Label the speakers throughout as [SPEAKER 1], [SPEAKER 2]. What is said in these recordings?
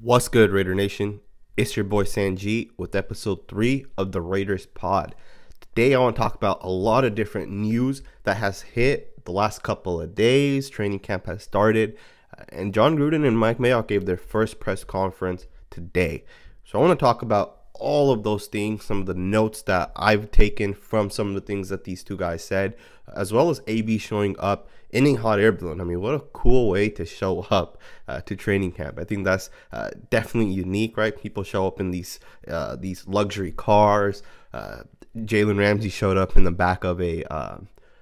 [SPEAKER 1] What's good, Raider Nation? It's your boy Sanjit with episode three of the Raiders Pod. Today, I want to talk about a lot of different news that has hit the last couple of days. Training camp has started, and Jon Gruden and Mike Mayock gave their first press conference today. So, I want to talk about all of those things, some of the notes that I've taken from some of the things that these two guys said, as well as AB showing up in a hot air balloon. I mean, what a cool way to show up uh, to training camp. I think that's uh, definitely unique, right? People show up in these uh, these luxury cars. Uh, Jalen Ramsey showed up in the back of a uh,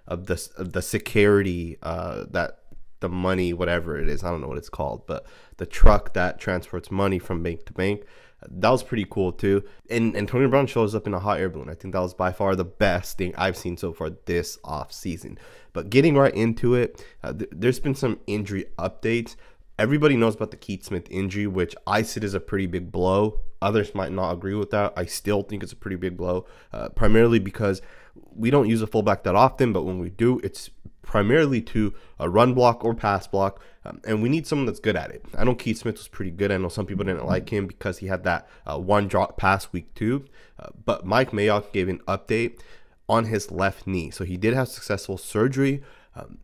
[SPEAKER 1] of the of the security uh, that the money, whatever it is, I don't know what it's called, but the truck that transports money from bank to bank that was pretty cool too. And Antonio Brown shows up in a hot air balloon. I think that was by far the best thing I've seen so far this off season. But getting right into it, uh, th- there's been some injury updates. Everybody knows about the Keith Smith injury, which I said is a pretty big blow. Others might not agree with that. I still think it's a pretty big blow, uh, primarily because we don't use a fullback that often, but when we do, it's primarily to a run block or pass block, um, and we need someone that's good at it. I know Keith Smith was pretty good. I know some people didn't like him because he had that uh, one drop pass week two, uh, but Mike Mayock gave an update on his left knee, so he did have successful surgery. Um,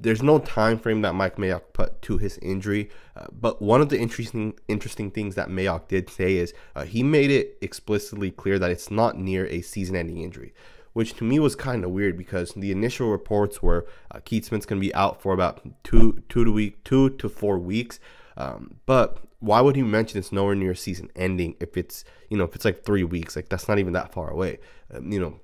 [SPEAKER 1] there's no time frame that Mike Mayock put to his injury, uh, but one of the interesting interesting things that Mayock did say is uh, he made it explicitly clear that it's not near a season-ending injury which to me was kind of weird because the initial reports were uh, Keith Smith's going to be out for about two two to week two to four weeks. Um, but why would he mention it's nowhere near season ending if it's you know if it's like three weeks? Like that's not even that far away. Um, you know.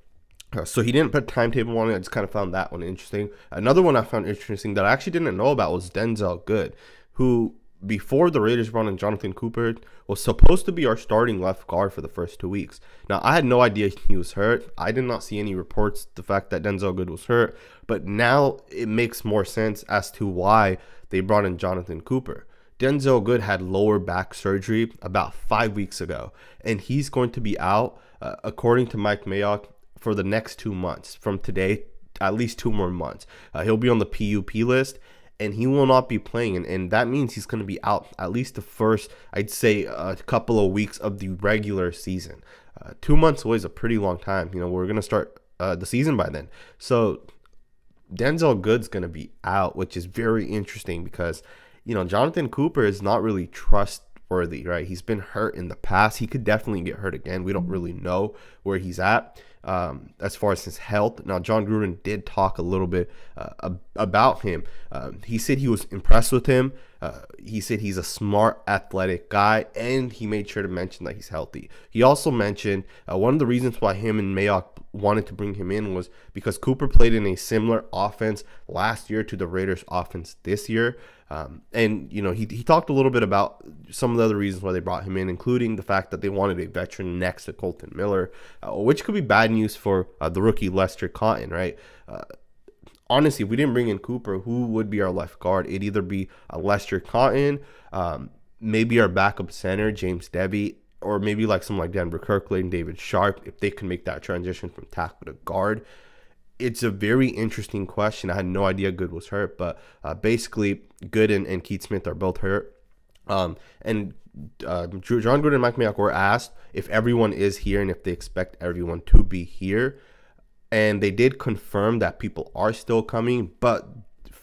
[SPEAKER 1] Uh, so he didn't put a timetable on it. I just kind of found that one interesting. Another one I found interesting that I actually didn't know about was Denzelle Good, who before the Raiders brought in Jonathan Cooper, was supposed to be our starting left guard for the first two weeks. Now, I had no idea he was hurt. I did not see any reports the fact that Denzelle Good was hurt, but now it makes more sense as to why they brought in Jonathan Cooper. Denzelle Good had lower back surgery about five weeks ago, and he's going to be out, uh, according to Mike Mayock, for the next two months from today, at least two more months. Uh, he'll be on the PUP list, and he will not be playing. And, and that means he's going to be out at least the first, I'd say, a couple of weeks of the regular season. Uh, two months away is a pretty long time. You know, we're going to start uh, the season by then. So Denzelle Good's going to be out, which is very interesting because, you know, Jonathan Cooper is not really trustworthy, right? He's been hurt in the past. He could definitely get hurt again. We don't really know where he's at um, as far as his health. Now, Jon Gruden did talk a little bit uh, about him. Um, he said he was impressed with him. Uh, he said he's a smart, athletic guy, and he made sure to mention that he's healthy. He also mentioned uh, one of the reasons why him and Mayock wanted to bring him in was because Cooper played in a similar offense last year to the Raiders' offense this year. Um, and, you know, he, he talked a little bit about some of the other reasons why they brought him in, including the fact that they wanted a veteran next to Colton Miller, uh, which could be bad news for uh, the rookie Lester Cotton, right? Uh, honestly, if we didn't bring in Cooper, who would be our left guard? It'd either be a Lester Cotton, um, maybe our backup center, James Debbie, or maybe like someone like Denver Kirkland, David Sharpe, if they can make that transition from tackle to guard it's a very interesting question. I had no idea Good was hurt, but uh, basically, Good and, and Keith Smith are both hurt. Um, and uh, Jon Gruden and Mike Mayock were asked if everyone is here and if they expect everyone to be here. And they did confirm that people are still coming, but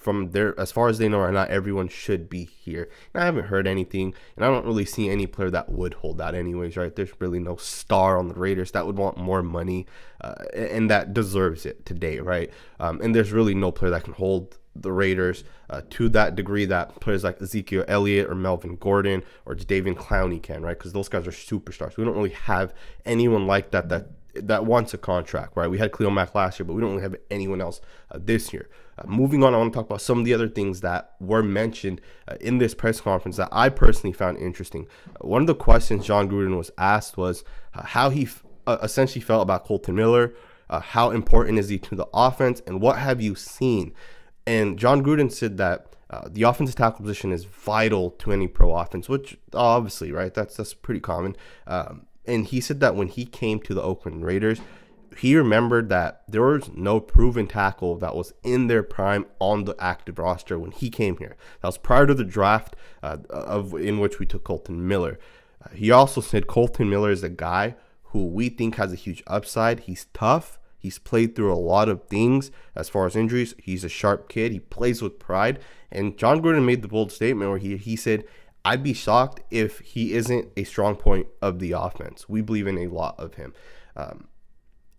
[SPEAKER 1] from there, as far as they know right now, everyone should be here. And I haven't heard anything, and I don't really see any player that would hold that, anyways. Right? There's really no star on the Raiders that would want more money, uh, and that deserves it today, right? Um, and there's really no player that can hold the Raiders uh, to that degree that players like Ezekiel Elliott or Melvin Gordon or David Clowney can, right? Because those guys are superstars. We don't really have anyone like that that that wants a contract, right? We had Khalil Mack last year, but we don't really have anyone else uh, this year. Uh, moving on, I want to talk about some of the other things that were mentioned uh, in this press conference that I personally found interesting. Uh, one of the questions Jon Gruden was asked was uh, how he f- uh, essentially felt about Colton Miller, how important is he to the offense, and what have you seen? And Jon Gruden said that the offensive tackle position is vital to any pro offense, which obviously, right? That's that's pretty common. Um, and he said that when he came to the Oakland Raiders, he remembered that there was no proven tackle that was in their prime on the active roster when he came here. That was prior to the draft uh, of in which we took Colton Miller. Uh, he also said Colton Miller is a guy who we think has a huge upside. He's tough. He's played through a lot of things as far as injuries. He's a sharp kid. He plays with pride. And Jon Gruden made the bold statement where he, he said, I'd be shocked if he isn't a strong point of the offense. We believe in a lot of him. Um,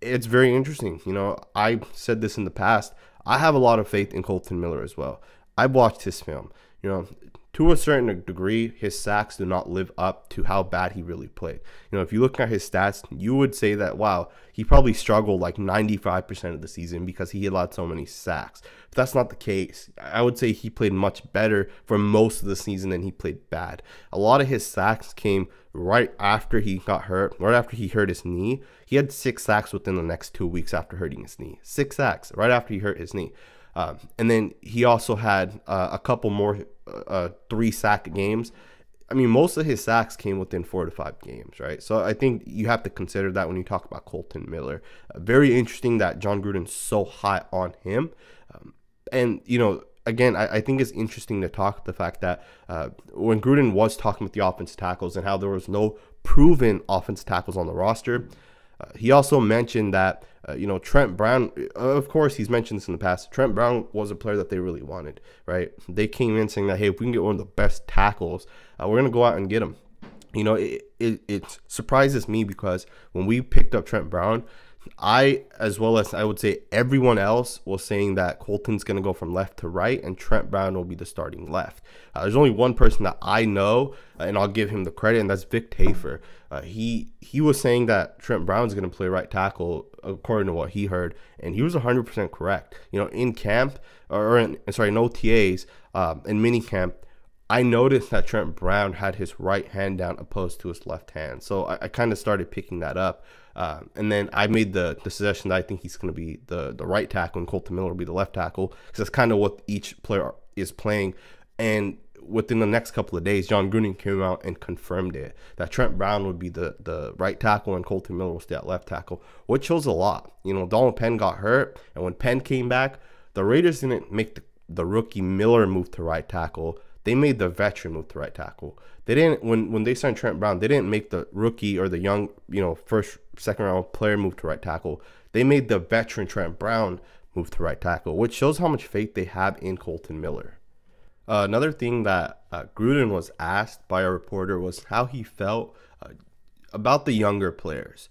[SPEAKER 1] it's very interesting. You know, I said this in the past. I have a lot of faith in Colton Miller as well. I've watched his film. You know, to a certain degree, his sacks do not live up to how bad he really played. You know, if you look at his stats, you would say that, wow, he probably struggled like 95% of the season because he allowed so many sacks. But that's not the case. I would say he played much better for most of the season than he played bad. A lot of his sacks came right after he got hurt, right after he hurt his knee. He had six sacks within the next two weeks after hurting his knee. Six sacks right after he hurt his knee. Um, and then he also had uh, a couple more uh, three sack games. I mean, most of his sacks came within four to five games, right? So I think you have to consider that when you talk about Colton Miller. Uh, very interesting that Jon Gruden's so high on him. Um, and, you know, again, I, I, think it's interesting to talk the fact that uh, when Gruden was talking with the offensive tackles and how there was no proven offensive tackles on the roster, he also mentioned that uh, you know Trent Brown. Uh, of course, he's mentioned this in the past. Trent Brown was a player that they really wanted, right? They came in saying that hey, if we can get one of the best tackles, uh, we're gonna go out and get him. You know, it, it it surprises me because when we picked up Trent Brown, I, as well as I would say everyone else, was saying that Colton's going to go from left to right and Trent Brown will be the starting left. Uh, there's only one person that I know, uh, and I'll give him the credit, and that's Vic Tafur. Uh, he he was saying that Trent Brown's going to play right tackle according to what he heard, and he was 100% correct. You know, in camp or in sorry, in OTAs, um, in mini camp, I noticed that Trent Brown had his right hand down opposed to his left hand, so I, I kind of started picking that up. Uh, and then I made the, the suggestion that I think he's going to be the, the right tackle and Colton Miller will be the left tackle because that's kind of what each player is playing. And within the next couple of days, Jon Gruden came out and confirmed it that Trent Brown would be the, the right tackle and Colton Miller will stay at left tackle, which shows a lot. You know, Donald Penn got hurt, and when Penn came back, the Raiders didn't make the, the rookie Miller move to right tackle. They made the veteran move to right tackle. They didn't when when they signed Trent Brown, they didn't make the rookie or the young, you know, first second round player move to right tackle. They made the veteran Trent Brown move to right tackle, which shows how much faith they have in Colton Miller. Uh, another thing that uh, Gruden was asked by a reporter was how he felt uh, about the younger players.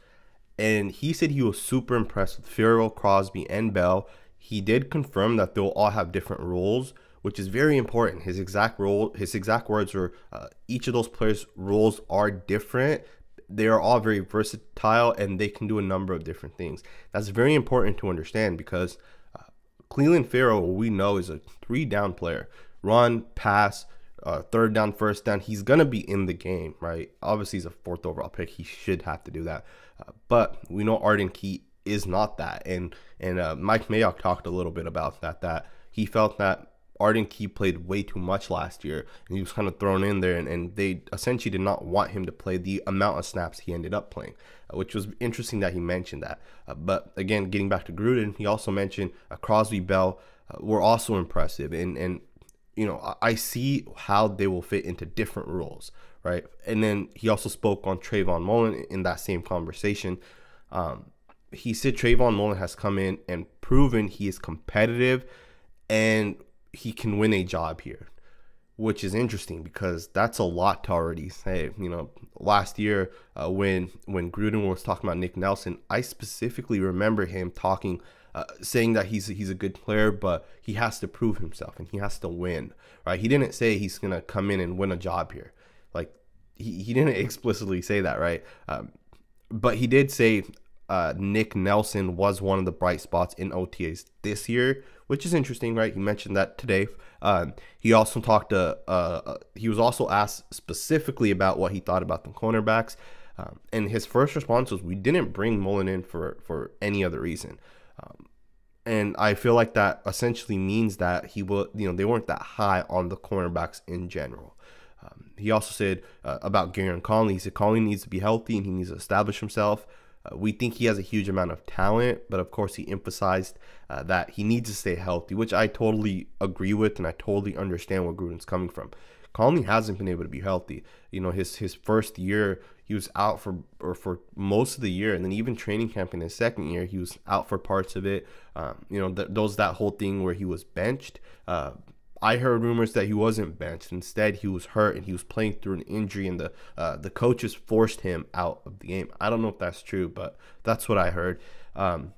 [SPEAKER 1] And he said he was super impressed with Ferrell, Crosby, and Bell. He did confirm that they'll all have different roles, which is very important. His exact role, his exact words were, uh, each of those players' roles are different. They are all very versatile and they can do a number of different things. That's very important to understand because uh, Clelin Ferrell, we know, is a three down player. Run, pass, uh, third down, first down. He's gonna be in the game, right? Obviously, he's a fourth overall pick. He should have to do that. Uh, but we know Arden Key is not that, and and uh, Mike Mayock talked a little bit about that. That he felt that Arden Key played way too much last year, and he was kind of thrown in there, and, and they essentially did not want him to play the amount of snaps he ended up playing, uh, which was interesting that he mentioned that. Uh, but again, getting back to Gruden, he also mentioned uh, Crosby Bell uh, were also impressive, and and you know I, I see how they will fit into different roles, right? And then he also spoke on Trayvon Mullen in that same conversation. Um, he said Trayvon Mullen has come in and proven he is competitive and he can win a job here, which is interesting because that's a lot to already say. You know, last year uh, when when Gruden was talking about Nick Nelson, I specifically remember him talking. Uh, saying that he's he's a good player, but he has to prove himself and he has to win, right? He didn't say he's gonna come in and win a job here, like he, he didn't explicitly say that, right? Um, but he did say uh, Nick Nelson was one of the bright spots in OTAs this year, which is interesting, right? He mentioned that today. Um, he also talked to, uh, uh, he was also asked specifically about what he thought about the cornerbacks. Um, and his first response was, "We didn't bring Mullen in for for any other reason." Um, and I feel like that essentially means that he will, you know, they weren't that high on the cornerbacks in general. Um, he also said uh, about Gareon Conley, he said Conley needs to be healthy and he needs to establish himself. Uh, we think he has a huge amount of talent, but of course, he emphasized uh, that he needs to stay healthy, which I totally agree with, and I totally understand where Gruden's coming from. Conley hasn't been able to be healthy. You know, his his first year he was out for or for most of the year, and then even training camp in his second year he was out for parts of it. Um, you know, th- those that whole thing where he was benched. Uh, I heard rumors that he wasn't benched. Instead, he was hurt and he was playing through an injury, and the uh, the coaches forced him out of the game. I don't know if that's true, but that's what I heard. Um,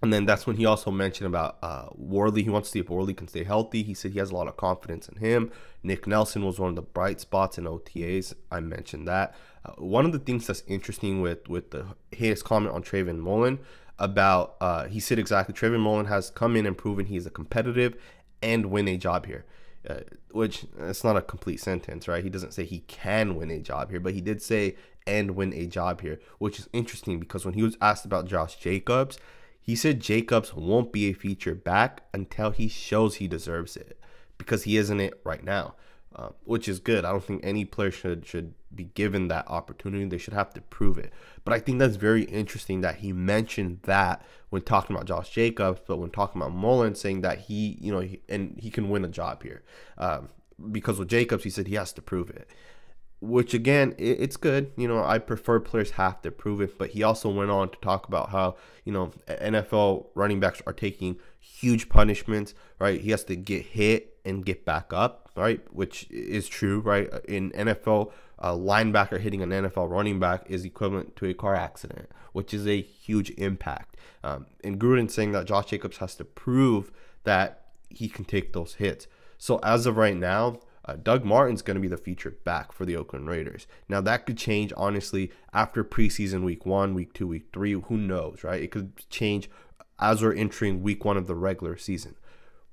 [SPEAKER 1] and then that's when he also mentioned about uh, Worley. He wants to see if Worley can stay healthy. He said he has a lot of confidence in him. Nick Nelson was one of the bright spots in OTAs. I mentioned that. Uh, one of the things that's interesting with with the his comment on Trayvon Mullen about uh, he said exactly Trayvon Mullen has come in and proven he's a competitive and win a job here. Uh, which it's not a complete sentence, right? He doesn't say he can win a job here, but he did say and win a job here, which is interesting because when he was asked about Josh Jacobs, he said Jacobs won't be a feature back until he shows he deserves it because he isn't it right now, uh, which is good. I don't think any player should should be given that opportunity. They should have to prove it. But I think that's very interesting that he mentioned that when talking about Josh Jacobs, but when talking about Mullen, saying that he, you know, he, and he can win a job here. Um, because with Jacobs, he said he has to prove it. Which again, it, it's good. You know, I prefer players have to prove it. But he also went on to talk about how you know NFL running backs are taking huge punishments. Right, he has to get hit and get back up. Right, which is true. Right, in NFL a linebacker hitting an NFL running back is equivalent to a car accident, which is a huge impact. Um, and Gruden saying that Josh Jacobs has to prove that he can take those hits. So as of right now, uh, Doug Martin's going to be the featured back for the Oakland Raiders. Now that could change honestly after preseason week one, week two, week three. Who knows, right? It could change as we're entering week one of the regular season.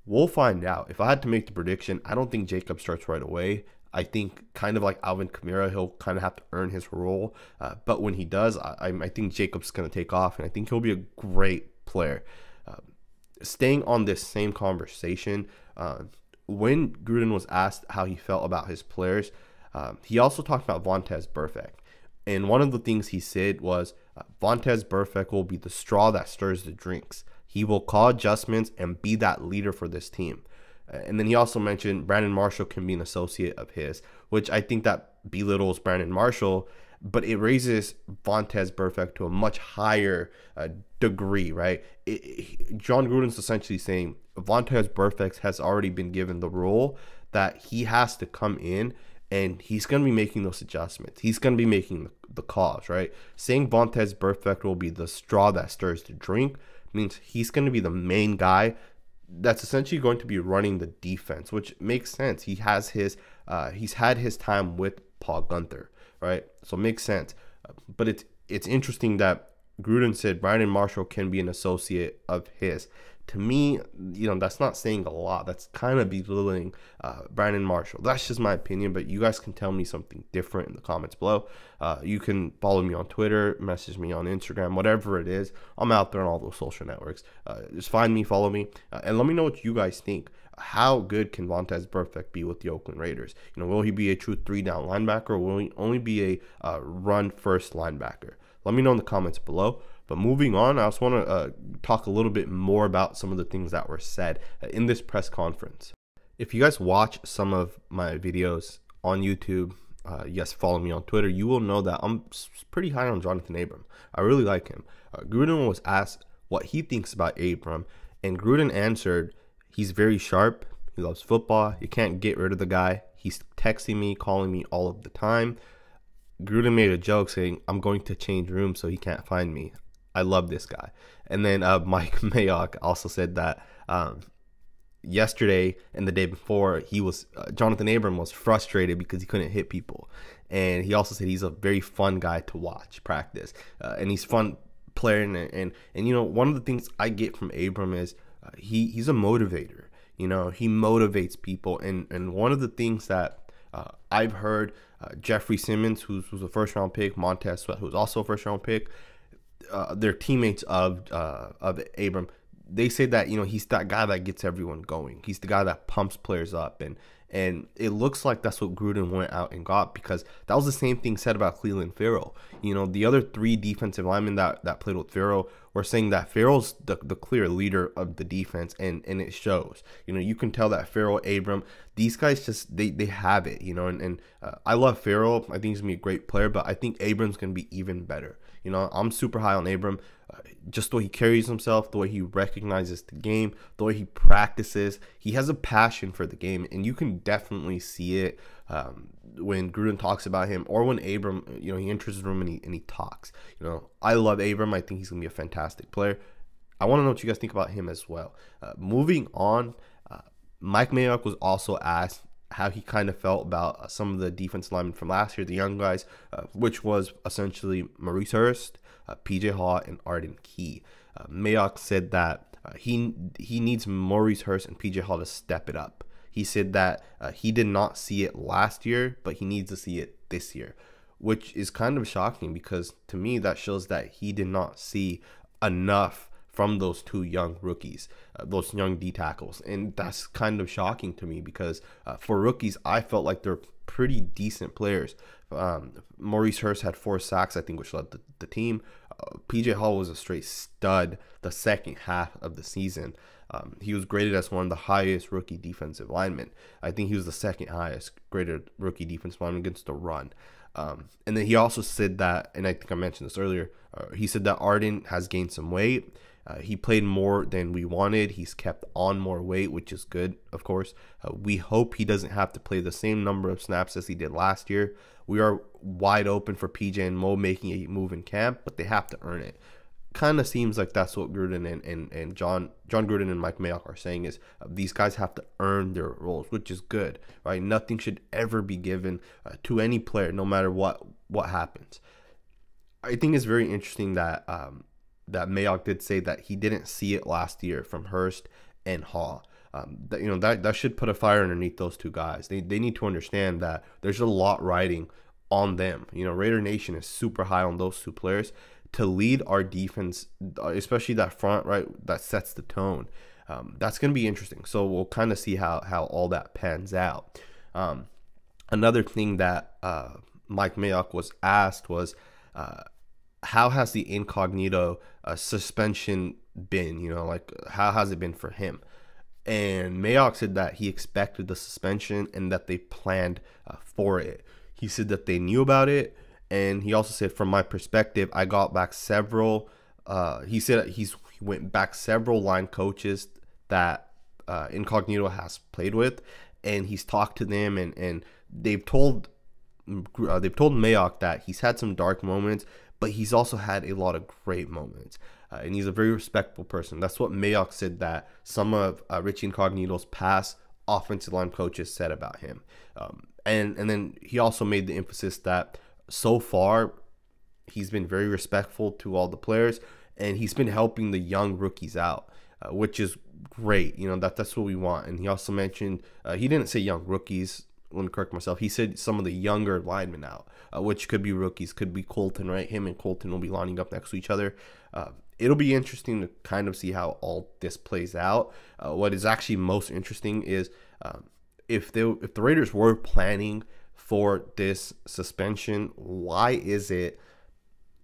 [SPEAKER 1] We'll find out. If I had to make the prediction, I don't think Jacob starts right away. I think kind of like Alvin Kamara, he'll kind of have to earn his role. Uh, but when he does, I, I think Jacob's going to take off, and I think he'll be a great player. Uh, staying on this same conversation, uh, when Gruden was asked how he felt about his players, um, he also talked about Vontaze Burfict. And one of the things he said was uh, Vontaze Burfict will be the straw that stirs the drinks. He will call adjustments and be that leader for this team. And then he also mentioned Brandon Marshall can be an associate of his, which I think that belittles Brandon Marshall, but it raises Vontaze Burfict to a much higher uh, degree, right? It, it, Jon Gruden's essentially saying Vontaze Burfict has already been given the role that he has to come in and he's going to be making those adjustments. He's going to be making the, the calls, right? Saying Vontaze Burfict will be the straw that stirs the drink means he's going to be the main guy that's essentially going to be running the defense, which makes sense. He has his uh, he's had his time with Paul Guenther, right? So it makes sense. But it's it's interesting that Gruden said Brandon Marshall can be an associate of his to me, you know, that's not saying a lot. That's kind of belittling uh, Brandon Marshall. That's just my opinion, but you guys can tell me something different in the comments below. Uh, you can follow me on Twitter, message me on Instagram, whatever it is. I'm out there on all those social networks. Uh, just find me, follow me, uh, and let me know what you guys think. How good can Vontaze Burfict be with the Oakland Raiders? You know, will he be a true three down linebacker or will he only be a uh, run first linebacker? Let me know in the comments below. But moving on, I also want to uh, talk a little bit more about some of the things that were said uh, in this press conference. If you guys watch some of my videos on YouTube, uh, yes, follow me on Twitter, you will know that I'm pretty high on Johnathan Abram. I really like him. Uh, Gruden was asked what he thinks about Abram, and Gruden answered, he's very sharp. He loves football. You can't get rid of the guy. He's texting me, calling me all of the time. Gruden made a joke saying, I'm going to change rooms so he can't find me. I love this guy. And then uh, Mike Mayock also said that um, yesterday and the day before, he was uh, Johnathan Abram was frustrated because he couldn't hit people, and he also said he's a very fun guy to watch practice, uh, and he's fun player. And, and and you know one of the things I get from Abram is uh, he he's a motivator. You know he motivates people, and and one of the things that uh, I've heard uh, Jeffrey Simmons, who's, who's a first round pick, Montez Sweat, who's also a first round pick, uh, their teammates of uh, of Abram, they say that you know he's that guy that gets everyone going. He's the guy that pumps players up and And it looks like that's what Gruden went out and got because that was the same thing said about Clelin Ferrell. You know, the other three defensive linemen that, that played with Ferrell were saying that Ferrell's the, the clear leader of the defense and, and it shows. You know, you can tell that Ferrell, Abram, these guys just they, they have it, you know, and, and uh, I love Ferrell. I think he's gonna be a great player, but I think Abram's gonna be even better. You know, I'm super high on Abram. Uh, just the way he carries himself, the way he recognizes the game, the way he practices. He has a passion for the game, and you can definitely see it um, when Gruden talks about him or when Abram, you know, he enters the room and he, and he talks. You know, I love Abram. I think he's going to be a fantastic player. I want to know what you guys think about him as well. Uh, moving on, uh, Mike Mayock was also asked how he kind of felt about uh, some of the defense linemen from last year, the young guys, uh, which was essentially Maurice Hurst, uh, PJ Hall, and Arden Key. Uh, Mayock said that he he needs Maurice Hurst and PJ Hall to step it up. He said that uh, he did not see it last year, but he needs to see it this year, which is kind of shocking because to me that shows that he did not see enough from those two young rookies, uh, those young D tackles. And that's kind of shocking to me because uh, for rookies, I felt like they're pretty decent players. Um, Maurice Hurst had four sacks, I think, which led the, the team. Uh, PJ Hall was a straight stud the second half of the season. Um, he was graded as one of the highest rookie defensive linemen. I think he was the second highest graded rookie defensive lineman against the run. Um, and then he also said that, and I think I mentioned this earlier, uh, he said that Arden has gained some weight uh, he played more than we wanted. He's kept on more weight, which is good, of course. Uh, we hope he doesn't have to play the same number of snaps as he did last year. We are wide open for PJ and Mo making a move in camp, but they have to earn it. Kind of seems like that's what Gruden and, and, and John Jon Gruden and Mike Mayock are saying is uh, these guys have to earn their roles, which is good, right? Nothing should ever be given uh, to any player, no matter what what happens. I think it's very interesting that um, that Mayock did say that he didn't see it last year from Hurst and Hall. Um, that, you know that that should put a fire underneath those two guys. They they need to understand that there's a lot riding on them. You know, Raider Nation is super high on those two players to lead our defense, especially that front right that sets the tone. Um, that's going to be interesting. So we'll kind of see how how all that pans out. Um, another thing that uh, Mike Mayock was asked was. Uh, how has the Incognito uh, suspension been? You know, like how has it been for him? And Mayock said that he expected the suspension and that they planned uh, for it. He said that they knew about it, and he also said, from my perspective, I got back several. Uh, he said he's he went back several line coaches that uh, Incognito has played with, and he's talked to them, and and they've told uh, they've told Mayock that he's had some dark moments, but he's also had a lot of great moments. Uh, and he's a very respectful person. That's what Mayock said that some of uh, Richie Incognito's past offensive line coaches said about him. Um, and, and then he also made the emphasis that so far he's been very respectful to all the players and he's been helping the young rookies out, uh, which is great. You know, that that's what we want. And he also mentioned, uh, he didn't say young rookies let me correct myself. He said some of the younger linemen out, uh, which could be rookies, could be Colton, right? Him and Colton will be lining up next to each other. Uh, it'll be interesting to kind of see how all this plays out. Uh, what is actually most interesting is um, if they if the Raiders were planning for this suspension, why is it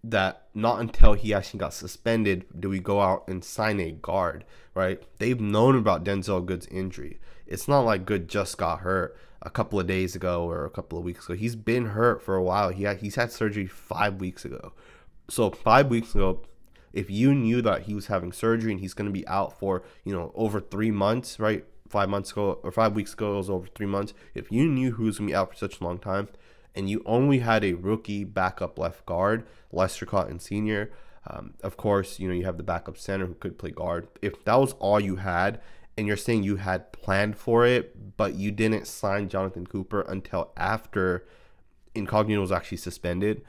[SPEAKER 1] that not until he actually got suspended do we go out and sign a guard, right? They've known about Denzelle Good's injury. It's not like Good just got hurt a couple of days ago or a couple of weeks ago. He's been hurt for a while. He had, he's had surgery five weeks ago. So five weeks ago, if you knew that he was having surgery and he's going to be out for you know over three months, right? Five months ago or five weeks ago, it was over three months. If you knew who was going to be out for such a long time, and you only had a rookie backup left guard, Lester Cotton Sr. Um, of course, you know you have the backup center who could play guard. If that was all you had, and you're saying you had planned for it, but you didn't sign Jonathan Cooper until after Incognito was actually suspended.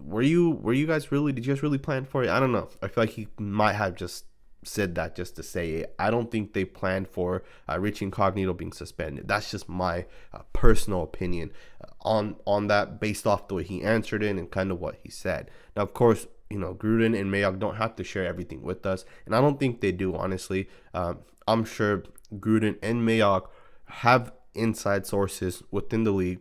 [SPEAKER 1] Were you were you guys really did you guys really plan for it? I don't know. I feel like he might have just said that just to say it. I don't think they planned for uh, Rich Incognito being suspended. That's just my uh, personal opinion uh, on on that, based off the way he answered it and kind of what he said. Now, of course, you know, Gruden and Mayock don't have to share everything with us, and I don't think they do. Honestly, um, I'm sure Gruden and Mayock have inside sources within the league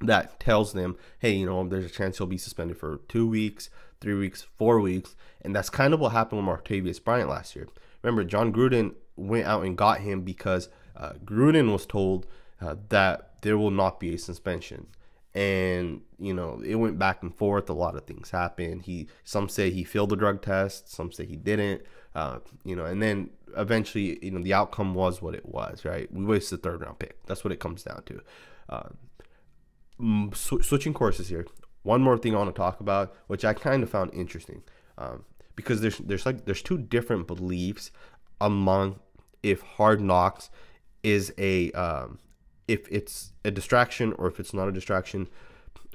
[SPEAKER 1] that tells them, hey, you know, there's a chance he'll be suspended for two weeks, three weeks, four weeks. And that's kind of what happened with Martavis Bryant last year. Remember, Jon Gruden went out and got him because uh, Gruden was told uh, that there will not be a suspension. And you know, it went back and forth. A lot of things happened. He some say he failed the drug test, some say he didn't. Uh, you know, and then eventually, you know, the outcome was what it was. Right? We wasted the third round pick. That's what it comes down to. Um, sw- switching courses here. One more thing I want to talk about, which I kind of found interesting, um, because there's there's like there's two different beliefs among if Hard Knocks is a um, if it's a distraction or if it's not a distraction.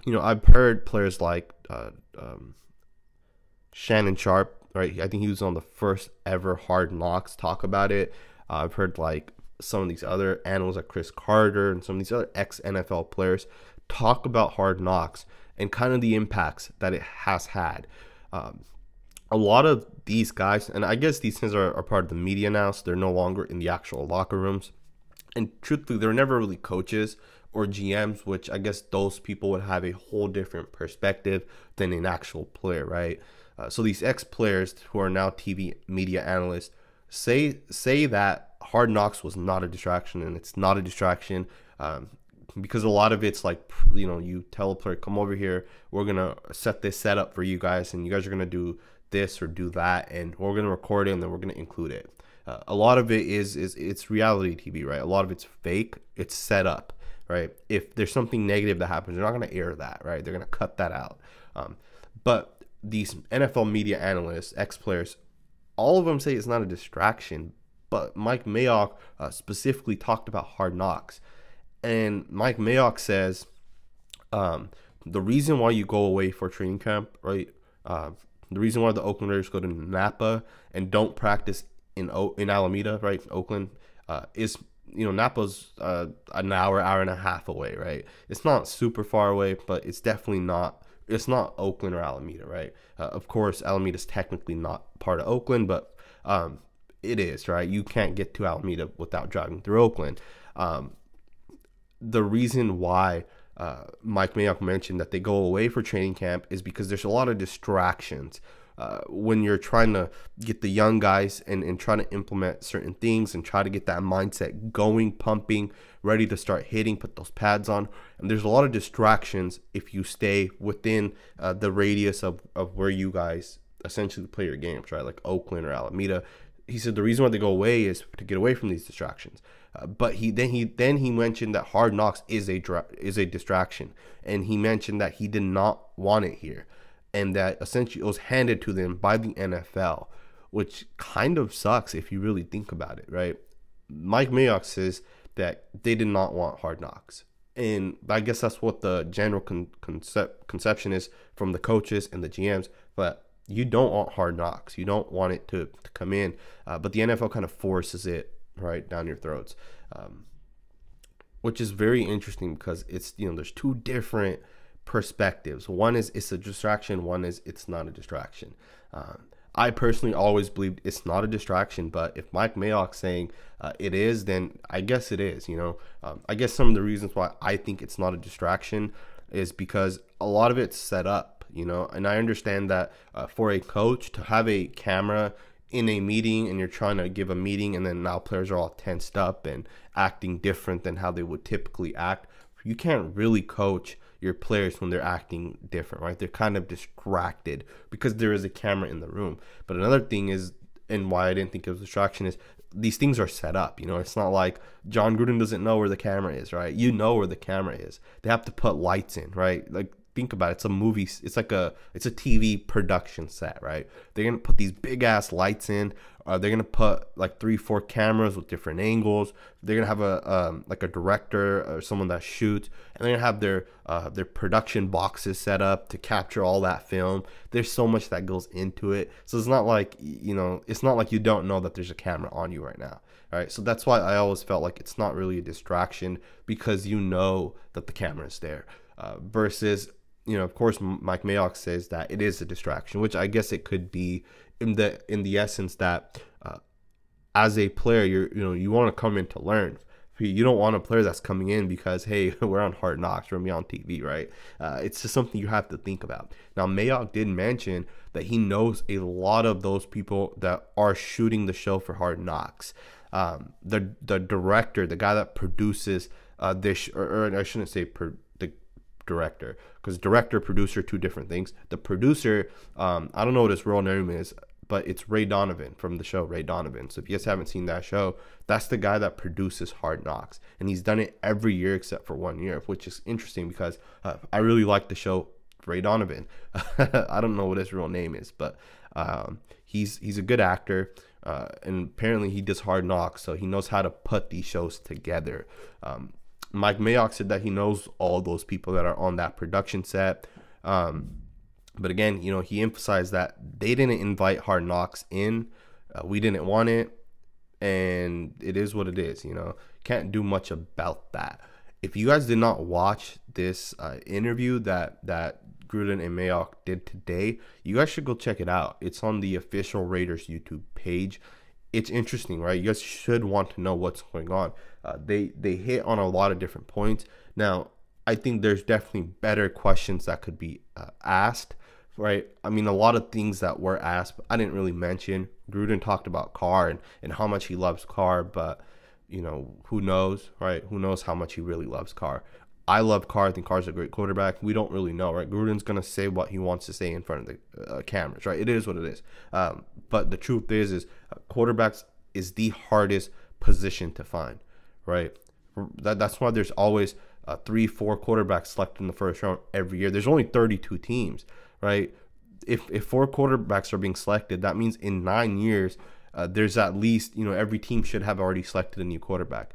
[SPEAKER 1] You know, I've heard players like uh, um, Shannon Sharpe, right? I think he was on the first ever Hard Knocks talk about it. Uh, I've heard like some of these other analysts like Cris Carter and some of these other ex NFL players talk about Hard Knocks and kind of the impacts that it has had. Um, a lot of these guys, and I guess these things are, are part of the media now, so they're no longer in the actual locker rooms. And truthfully, they're never really coaches or GMs, which I guess those people would have a whole different perspective than an actual player, right? Uh, so these ex players who are now TV media analysts say say that Hard Knocks was not a distraction, and it's not a distraction. Um, because a lot of it's like you know you tell a player come over here. We're gonna set this setup for you guys and you guys are gonna do this or do that and we're gonna record it and then we're gonna include it. Uh, a lot of it is is it's reality tv right? A lot of it's fake. It's set up right? If there's something negative that happens they're not gonna air that right? They're gonna cut that out. Um, but these nfl media analysts ex-players all of them say it's not a distraction but mike mayock uh, specifically talked about hard knocks and Mike Mayock says um, the reason why you go away for training camp, right? Uh, the reason why the Oakland Raiders go to Napa and don't practice in o- in Alameda, right, Oakland, uh, is you know Napa's uh, an hour, hour and a half away, right? It's not super far away, but it's definitely not. It's not Oakland or Alameda, right? Uh, of course, Alameda is technically not part of Oakland, but um, it is, right? You can't get to Alameda without driving through Oakland. Um, the reason why uh, Mike Mayock mentioned that they go away for training camp is because there's a lot of distractions. Uh, when you're trying to get the young guys and, and trying to implement certain things and try to get that mindset going, pumping, ready to start hitting, put those pads on. And there's a lot of distractions if you stay within uh, the radius of, of where you guys essentially play your games, right? Like Oakland or Alameda. He said the reason why they go away is to get away from these distractions. But he then he then he mentioned that Hard Knocks is a dra- is a distraction, and he mentioned that he did not want it here, and that essentially it was handed to them by the NFL, which kind of sucks if you really think about it, right? Mike Mayock says that they did not want Hard Knocks, and I guess that's what the general con- concept conception is from the coaches and the GMs, but you don't want hard knocks. You don't want it to, to come in. Uh, but the NFL kind of forces it right down your throats, um, which is very interesting because it's you know there's two different perspectives. One is it's a distraction. One is it's not a distraction. Um, I personally always believed it's not a distraction, but if Mike Mayock saying uh, it is, then I guess it is. You know, um, I guess some of the reasons why I think it's not a distraction is because a lot of it's set up. You know, and I understand that uh, for a coach to have a camera in a meeting and you're trying to give a meeting and then now players are all tensed up and acting different than how they would typically act you can't really coach your players when they're acting different right? They're kind of distracted because there is a camera in the room. But another thing is and why i didn't think was distraction is these things are set up you know? It's not like Jon Gruden doesn't know where the camera is right? You know where the camera is. They have to put lights in right? Like think about it, it's a movie. It's like a it's a TV production set, right? They're gonna put these big ass lights in. Uh, they're gonna put like three, four cameras with different angles. They're gonna have a um, like a director or someone that shoots, and they're gonna have their uh, their production boxes set up to capture all that film. There's so much that goes into it, so it's not like you know, it's not like you don't know that there's a camera on you right now. Right, so that's why I always felt like it's not really a distraction because you know that the camera is there. Uh, versus you know, of course, Mike Mayock says that it is a distraction, which I guess it could be in the in the essence that uh, as a player, you're you know you want to come in to learn You don't want a player that's coming in because hey, we're on Hard Knocks, we're on TV, right? Uh, it's just something you have to think about. Now, Mayock did mention that he knows a lot of those people that are shooting the show for Hard Knocks. Um, the the director, the guy that produces uh, this, or, or I shouldn't say director, because director, producer, two different things. The producer, um, I don't know what his real name is but it's Ray Donovan from the show Ray Donovan. So if you guys haven't seen that show, that's the guy that produces Hard Knocks, and he's done it every year except for one year, which is interesting because uh, I really like the show Ray Donovan. I don't know what his real name is, but um, he's he's a good actor. Uh, and apparently he does hard knocks, so he knows how to put these shows together. Um, Mike Mayock said that he knows all those people that are on that production set. Um, but again, you know, he emphasized that they didn't invite Hard Knocks in. Uh, we didn't want it, and it is what it is. You know, can't do much about that. If you guys did not watch this uh, interview that that Gruden and Mayock did today, you guys should go check it out. It's on the official Raiders YouTube page. It's interesting, right? You guys should want to know what's going on. Uh, they they hit on a lot of different points. Now, I think there's definitely better questions that could be uh, asked right? I mean, a lot of things that were asked, I didn't really mention. Gruden talked about Carr and, and how much he loves Carr, but, you know, who knows, right? Who knows how much he really loves Carr. I love Carr. I think Carr's a great quarterback. We don't really know, right? Gruden's going to say what he wants to say in front of the uh, cameras, right? It is what it is. Um, but the truth is, is uh, quarterbacks is the hardest position to find, right? That, that's why there's always uh, three, four quarterbacks selected in the first round every year. There's only 32 teams right? If if four quarterbacks are being selected, that means in nine years, uh, there's at least you know every team should have already selected a new quarterback.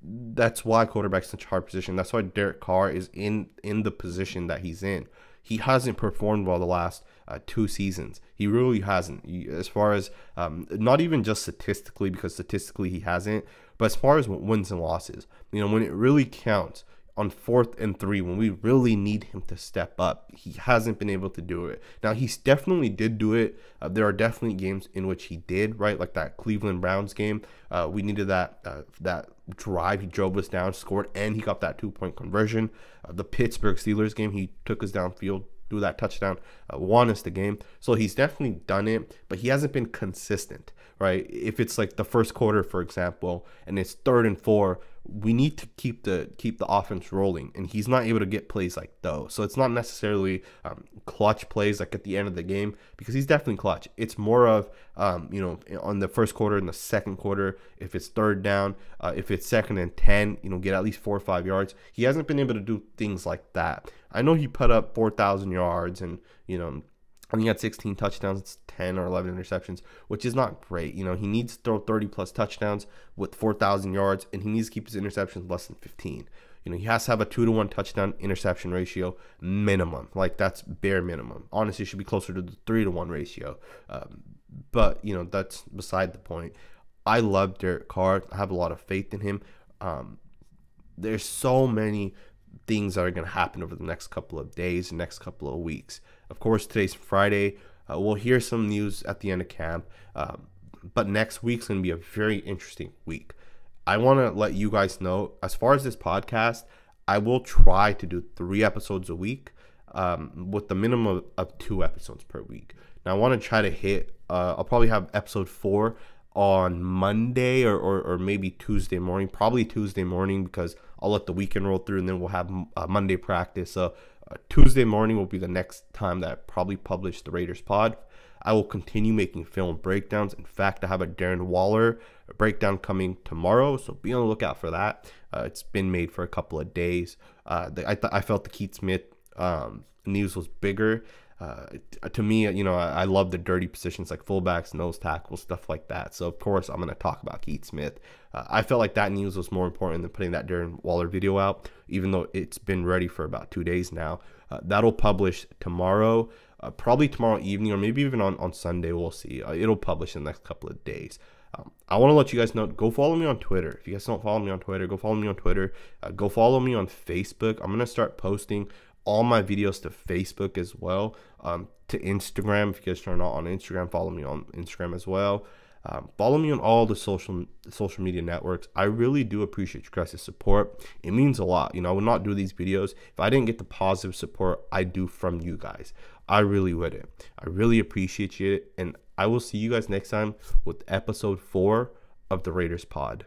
[SPEAKER 1] That's why quarterback's such a hard position. That's why Derek Carr is in in the position that he's in. He hasn't performed well the last uh, two seasons. He really hasn't. As far as um, not even just statistically, because statistically he hasn't, but as far as wins and losses, you know, when it really counts, on fourth and three when we really need him to step up. He hasn't been able to do it. Now, he definitely did do it. Uh, there are definitely games in which he did, right? Like that Cleveland Browns game. Uh, we needed that uh, that drive. He drove us down, scored, and he got that two point conversion. Uh, the Pittsburgh Steelers game, he took us downfield, do that touchdown, uh, won us the game. So he's definitely done it, but he hasn't been consistent, right? If it's like the first quarter, for example, and it's third and four, we need to keep the keep the offense rolling, and he's not able to get plays like those. So it's not necessarily um, clutch plays like at the end of the game because he's definitely clutch. It's more of um, you know on the first quarter and the second quarter. If it's third down, uh, if it's second and ten, you know get at least four or five yards. He hasn't been able to do things like that. I know he put up four thousand yards and you know I he had 16 touchdowns, 10 or 11 interceptions, which is not great. You know, he needs to throw 30 plus touchdowns with 4,000 yards, and he needs to keep his interceptions less than 15. You know, he has to have a two to one touchdown interception ratio minimum. Like that's bare minimum. Honestly, should be closer to the three to one ratio. Um, but you know, that's beside the point. I love Derek Carr. I have a lot of faith in him. Um, there's so many things that are going to happen over the next couple of days, next couple of weeks. Of course, today's Friday. Uh, we'll hear some news at the end of camp, um, but next week's going to be a very interesting week. I want to let you guys know, as far as this podcast, I will try to do three episodes a week um, with the minimum of two episodes per week. Now, I want to try to hit, uh, I'll probably have episode four on Monday or, or, or, maybe Tuesday morning, probably Tuesday morning because I'll let the weekend roll through and then we'll have uh, Monday practice. So uh, Tuesday morning will be the next time that I probably publish the Raiders pod. I will continue making film breakdowns. In fact, I have a Darren Waller breakdown coming tomorrow, so be on the lookout for that. Uh, it's been made for a couple of days. Uh, the, I, th- I felt the Keith Smith um, news was bigger. Uh, to me, you know, I, I, love the dirty positions like fullbacks, nose tackles, stuff like that. So of course, I'm going to talk about Keith Smith. Uh, I felt like that news was more important than putting that Darren Waller video out, even though it's been ready for about two days now. Uh, that'll publish tomorrow, uh, probably tomorrow evening, or maybe even on on Sunday. We'll see. Uh, it'll publish in the next couple of days. Um, I want to let you guys know. Go follow me on Twitter. If you guys don't follow me on Twitter, go follow me on Twitter. Uh, go follow me on Facebook. I'm gonna start posting all my videos to Facebook as well, um, to Instagram. If you guys are not on Instagram, follow me on Instagram as well. Um, follow me on all the social social media networks. I really do appreciate you guys' support. It means a lot. You know, I would not do these videos if I didn't get the positive support I do from you guys. I really wouldn't. I really appreciate it. And I will see you guys next time with episode four of the Raiders Pod.